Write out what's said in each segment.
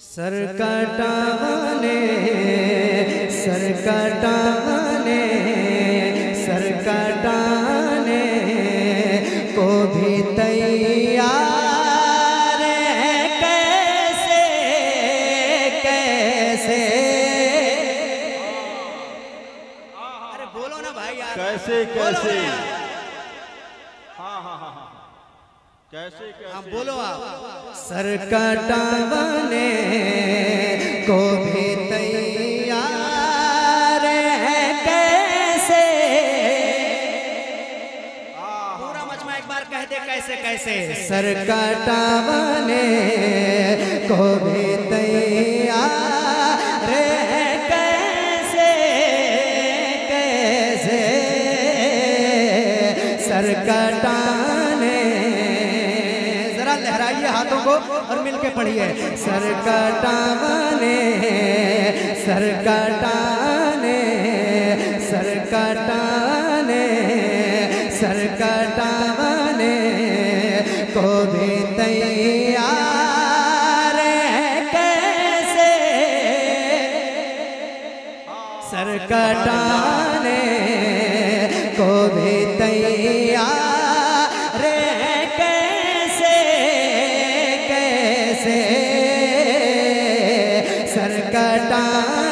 Sir कटाने sir कटाने sir कटाने को भी तैयार है। कैसे कैसे? अरे बोलो ना भाई यार। कैसे बोलो ना। कैसे यार। हाँ हाँ हाँ हाँ कैसे हाँ कैसे बोलो आप। सर कटाने को भी तैयार है कैसे? पूरा मजमा एक बार कह दे कैसे कैसे? सर कटाने को भी तैयार है कैसे कैसे? सर हाथों को और मिलके पढ़िए। सर कटाने सर कटाने सर कटाने सर कटाने, को भी तैयार कैसे? सर कटाने, को भी तैयार सर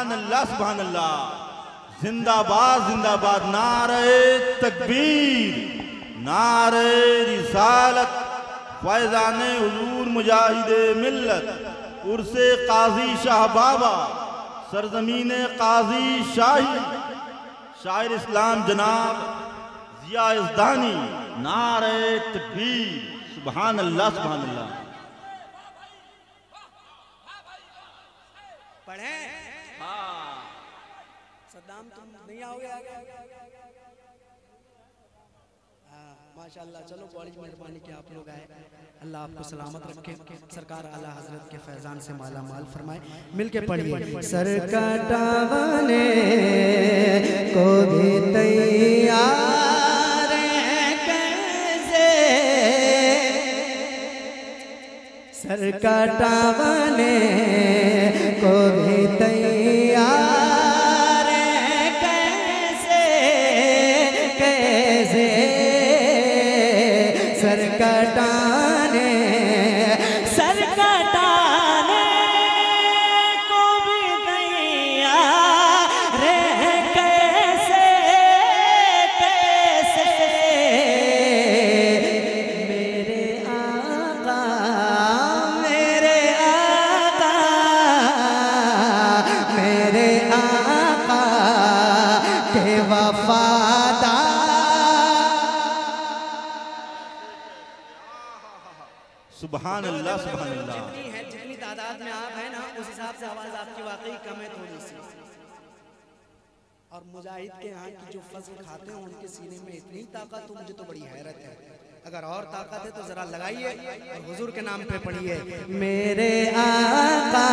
सुबहान अल्लाह सुबहान अल्लाह जिंदाबाद जिंदाबाद। नारे तकबीर, नारे रिसालत, फैजान हुजूर, मुजाहिद मिल्लत, उर्से काजी शाह बाबा, सरजमीन काजी शाही, शायर इस्लाम जनाब, जिया इस्दानी। नारे तकबीर सुबहान अल्लाह सुबहान अल्लाह पढ़े सद्दाम तुम नहीं आओगे आगे? हाँ, माशाल्लाह चलो बड़ी मेहरबानी की आप लोग आए। अल्लाह आपको सलामत रखे। सरकार आला हज़रत के फैजान से माला माल फरमाए। मिल मिलके पढ़िए। सर कटावाने को भी तैयार कैसे? सर कटावाने सर सुबहान अल्लाह सुबहान अल्लाह जितनी है जितनी तादाद में आप हैं ना उस हिसाब से आवाज़ आपकी वाकई कम है थोड़ी सी। और मुजाहिद के यहाँ की जो फजल खाते हैं उनके सीने में इतनी ताकत हो मुझे तो बड़ी हैरत है। अगर और ताकत है तो जरा लगाइए और हुजूर के नाम पे पढ़िए मेरे आका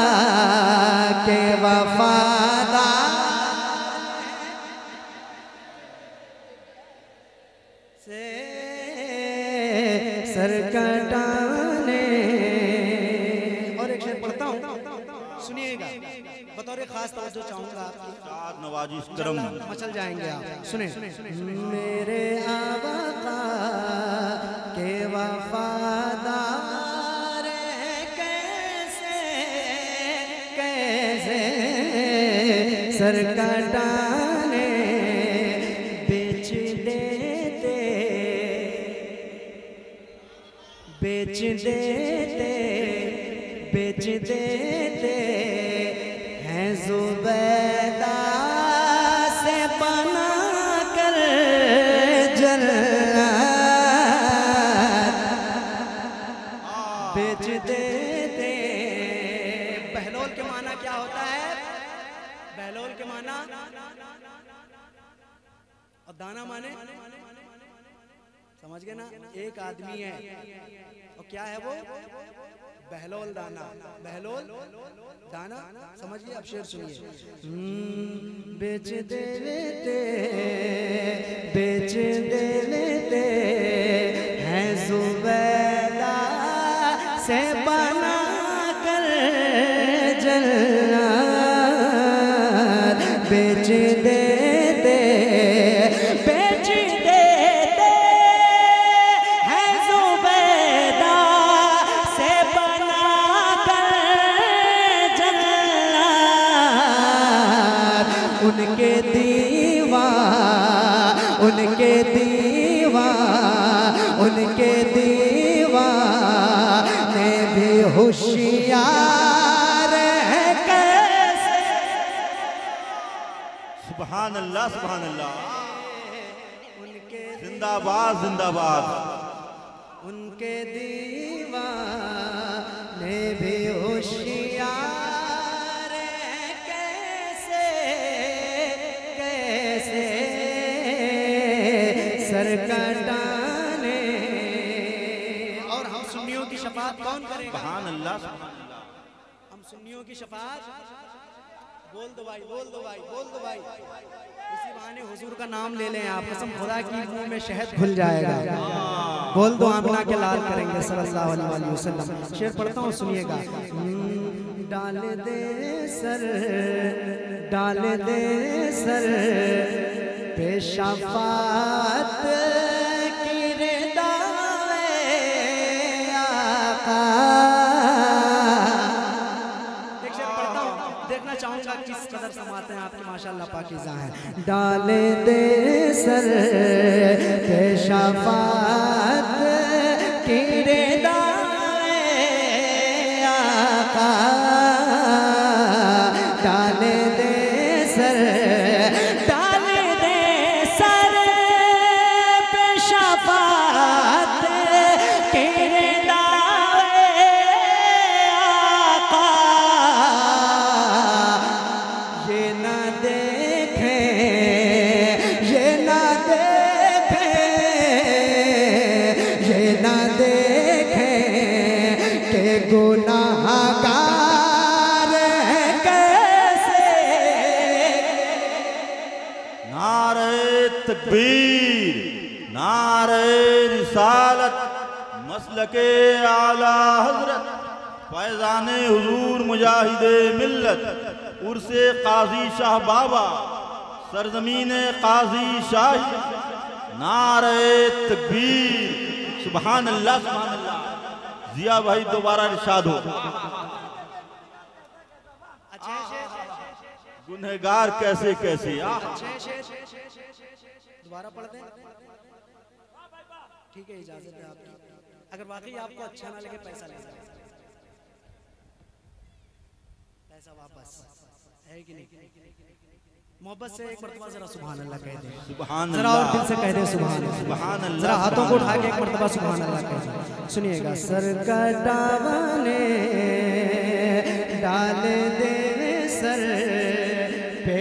खास तवज्जो चाहूँगा। आपकी नवाजिश करम मचल जाएँगे आप। सुने। मेरे के वफादार कैसे कैसे सर कटाने बेच देते बेच देते। एक आदमी है। और क्या है वो? बहलोल दाना। बहलोल? दाना? समझिए अब शेर सुनिए। हम्म, बेच दे लेते बेच दे लेते हैं जुबैदा से सुबहान अल्लाह सुबहान अल्लाह उनके जिंदाबाद जिंदाबाद। उनके दीवाने भी होशियार कैसे कैसे सर कटाने। और हम सुन्नियों की शफात कौन करेगा? सुबहान अल्लाह सुबहान अल्लाह हम सुन्नियों की शफात बोल दो भाई बोल दो भाई बोल दो भाई इसी बहाने हुजूर का नाम ले लें आप कसम खुदा की मुँह में शहद खुल जाएगा बोल दो आमना के लाल करेंगे सल्लल्लाहु अलैहि वसल्लम शेर पढ़ता हूँ सुनिएगा हम्म, डाल दे सर डाल दे सर पेशाफात कदर है आपकी माशाल्लाह पाकिज़ा है। डाले दे सर पे शफात तकबीर। नारे रिसालत मसल के आला हज़रत। फैजान हुजूर मुजाहिद मिल्लत। उर्से काजी शाह बाबा। सरजमीन काजी शाही। नारे तकबीर। सुबहान अल्लाह सुबहान अल्लाह जिया भाई दोबारा इरशाद हो। अच्छे गुनहगार कैसे कैसे? आ अच्छे। दोबारा पढ़ दें? ठीक है इजाज़त है आपकी। अगर वाकई आपको अच्छा ना लगे पैसा ले जाए पैसा वापस। है कि नहीं? मोहब्बत से एक मरतबा जरा सुभान अल्लाह कह दे। सुबहान जरा और दिल से कह दे अल्लाह सुबहान अल्लाह जरा हाथों को उठा के एक मरतबा सुबहान अल्लाह कह दे। सुनिएगा सर कटावने डाल दे सर पे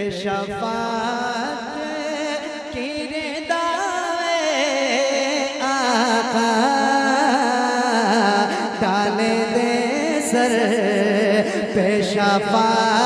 पे शफात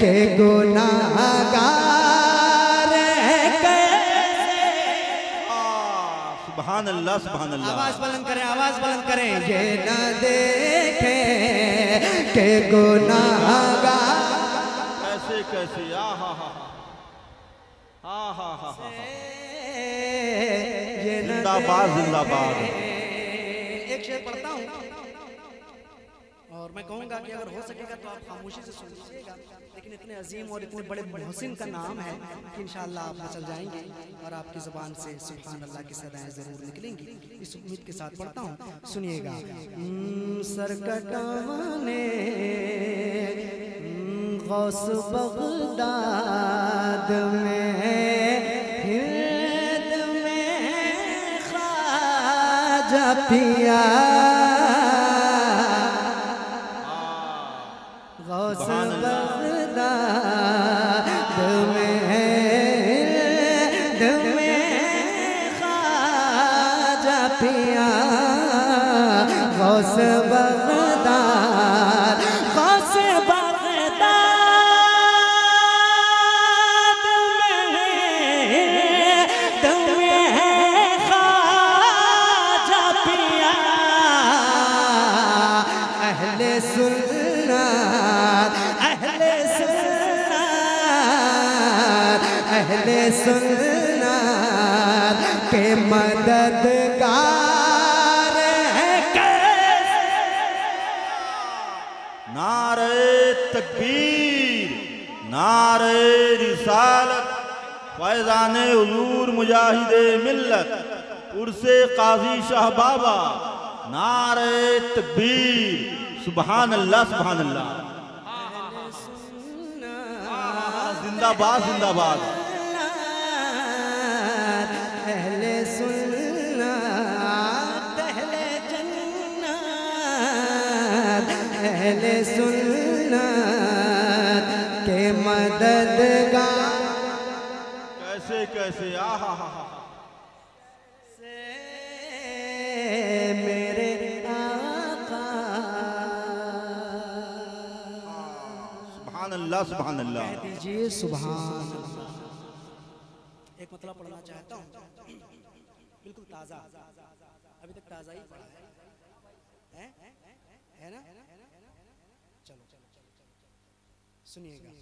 के गुनाहगार है कैसे? सुबहान अल्लाह अल्लाह आवाज़ अल्लाह बुलंद करें आवाज़ बुलंद करें। ये न देखे के गुनाहगार। कैसे कैसे? आ हा हा हा। हा हा हा जिंदाबाद जिंदाबाद। एक शेर पढ़ता हूँ। और मैं कहूँगा कि अगर हो सकेगा तो आप खामोशी से सुन लीजिएगा। लेकिन इतने अजीम और इतने बड़े मोहसिन का नाम है कि इंशाल्लाह आप मचल जाएँगे और आपकी ज़ुबान से सुबहान अल्लाह की सदाएँ ज़रूर निकलेंगी। इस उम्मीद के साथ पढ़ता हूँ। सुनिएगा। सर कटाने गौस बगदाद में हिंद में ख्वाजा पिया। के मददगार हैं नारे तकबीर नारे रिसालत फैजान हजूर मुजाहिद उर्से काजी शाह बाबा नारे तकबीर सुबहान अल्लाह सुबहान अल्लाह जिंदाबाद जिंदाबाद। कैसे कैसे आ हा हा से मेरे सुबहान अल्लाह सुबहान अल्लाह कह दीजिए सुभान एक मतलब पढ़ना चाहता हूँ। बिल्कुल ताज़ा। अभी तक ताज़ा ही पढ़ा है? है? है ना? चलो। सुनिएगा।